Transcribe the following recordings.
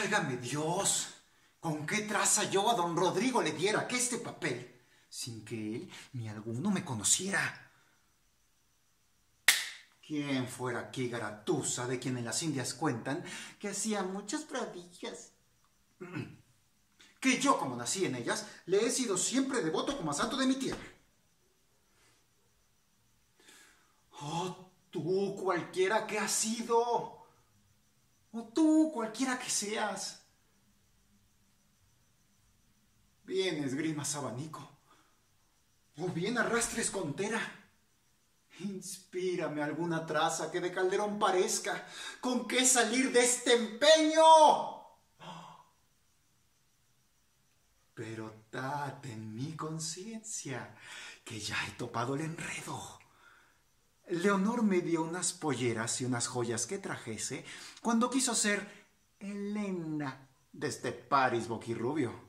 Válgame Dios, ¿con qué traza yo a don Rodrigo le diera que este papel, sin que él ni alguno me conociera? ¿Quién fuera aquí Garatusa, de quien en las Indias cuentan que hacía muchas prodigias? Que yo, como nací en ellas, le he sido siempre devoto como a santo de mi tierra. Oh, tú, cualquiera que has sido, o tú, cualquiera que seas. Bien esgrimas abanico, o bien arrastres contera. Inspírame alguna traza que de Calderón parezca, con qué salir de este empeño. Pero date en mi conciencia que ya he topado el enredo. Leonor me dio unas polleras y unas joyas que trajese cuando quiso ser Elena de este París boquirrubio.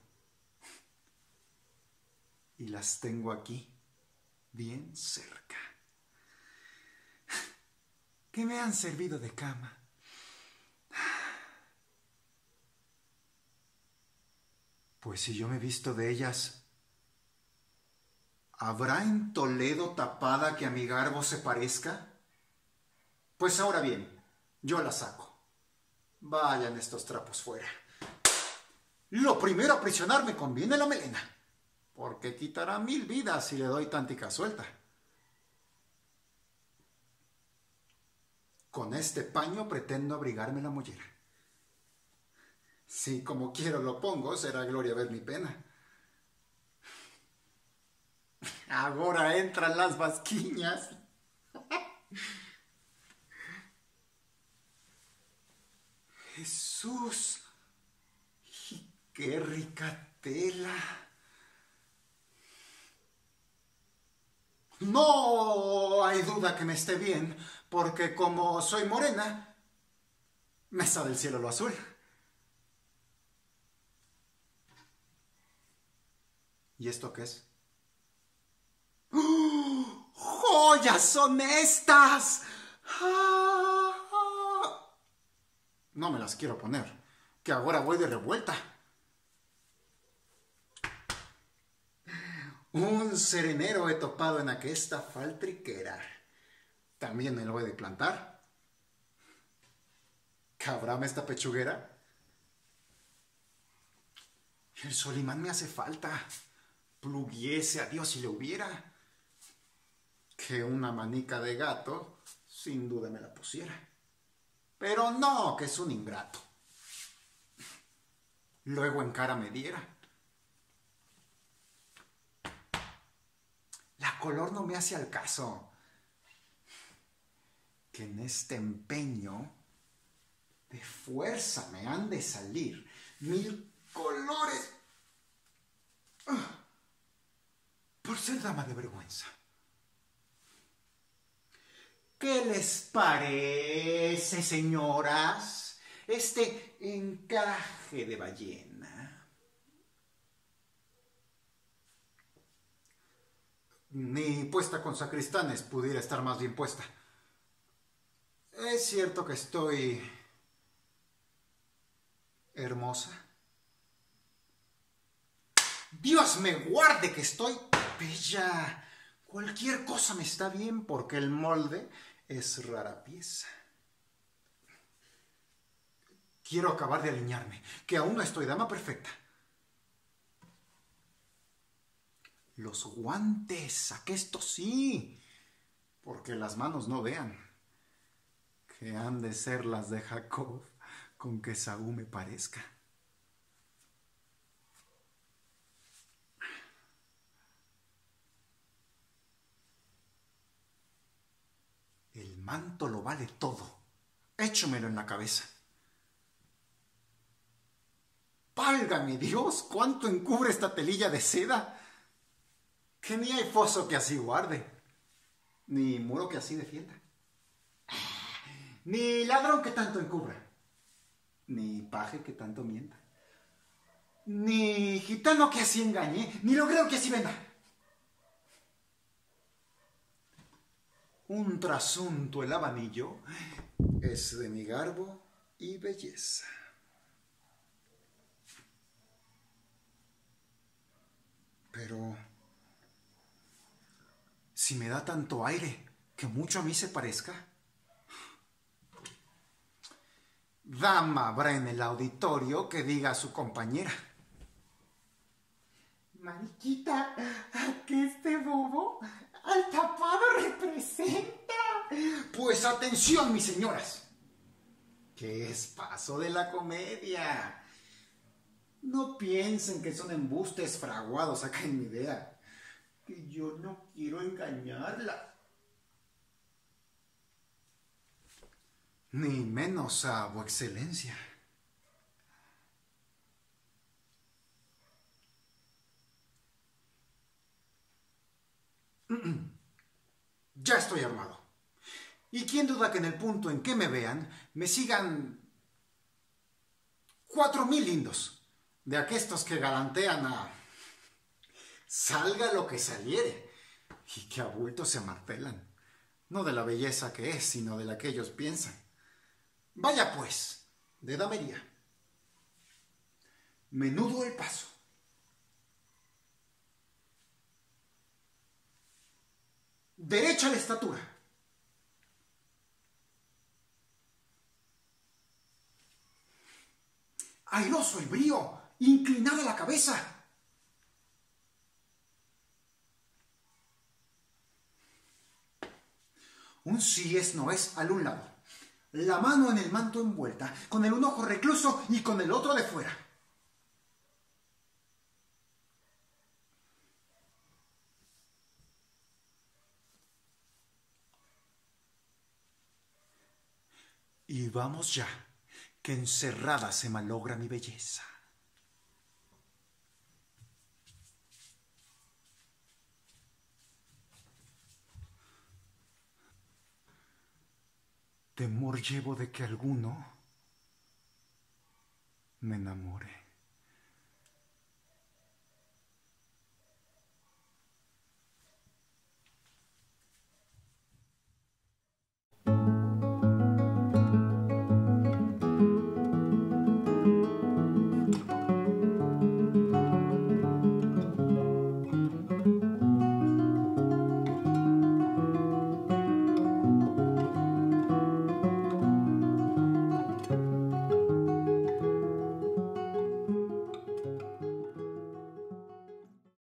Y las tengo aquí, bien cerca, que me han servido de cama. Pues si yo me he visto de ellas, ¿Habrá en Toledo tapada que a mi garbo se parezca? Pues ahora bien, yo la saco. Vayan estos trapos fuera. Lo primero a me conviene la melena, porque quitará mil vidas si le doy tantica suelta. Con este paño pretendo abrigarme la mollera. Si como quiero lo pongo, será gloria ver mi pena. Ahora entran las vasquiñas. Jesús, qué rica tela. No hay duda que me esté bien, porque como soy morena, me está del cielo lo azul. ¿Y esto qué es? ¡Joyas son estas! No me las quiero poner, que ahora voy de revuelta. Un serenero he topado en aquesta faltriquera. También me lo he de plantar. ¿Cabrame esta pechuguera? El solimán me hace falta. Pluguiese a Dios si le hubiera que una manica de gato sin duda me la pusiera. Pero no, que es un ingrato. Luego en cara me diera. La color no me hace al caso. Que en este empeño de fuerza me han de salir mil colores. Ah, por ser dama de vergüenza. ¿Qué les parece, señoras, este encaje de ballena? Ni puesta con sacristanes pudiera estar más bien puesta. Es cierto que estoy hermosa. Dios me guarde que estoy bella. Cualquier cosa me está bien porque el molde es rara pieza. Quiero acabar de alinearme, que aún no estoy dama perfecta. Los guantes, esto sí, porque las manos no vean, que han de ser las de Jacob, con que Saúl me parezca. Manto lo vale todo. Échomelo en la cabeza. Válgame Dios, cuánto encubre esta telilla de seda, que ni hay foso que así guarde, ni muro que así defienda, ni ladrón que tanto encubra, ni paje que tanto mienta, ni gitano que así engañe, ni logreo que así venda. un trasunto el abanillo, es de mi garbo y belleza. Pero si me da tanto aire que mucho a mí se parezca. Dama habrá en el auditorio que diga a su compañera. Mariquita, ¿a qué este bobo al tapado representa? Pues atención, mis señoras. Que es paso de la comedia. No piensen que son embustes fraguados acá en mi idea. Que yo no quiero engañarla. Ni menos a Vu Excelencia. Ya estoy armado. ¿Y quién duda que en el punto en que me vean, me sigan cuatro mil lindos, de aquestos que galantean a salga lo que saliere, y que a se amartelan, no de la belleza que es, sino de la que ellos piensan. Vaya pues, de damería. Menudo el paso. Derecha la estatura. Airoso el brío, inclinada la cabeza. Un sí es no es al un lado. La mano en el manto envuelta, con el un ojo recluso y con el otro de fuera. Y vamos ya, que encerrada se malogra mi belleza. Temor llevo de que alguno me enamore.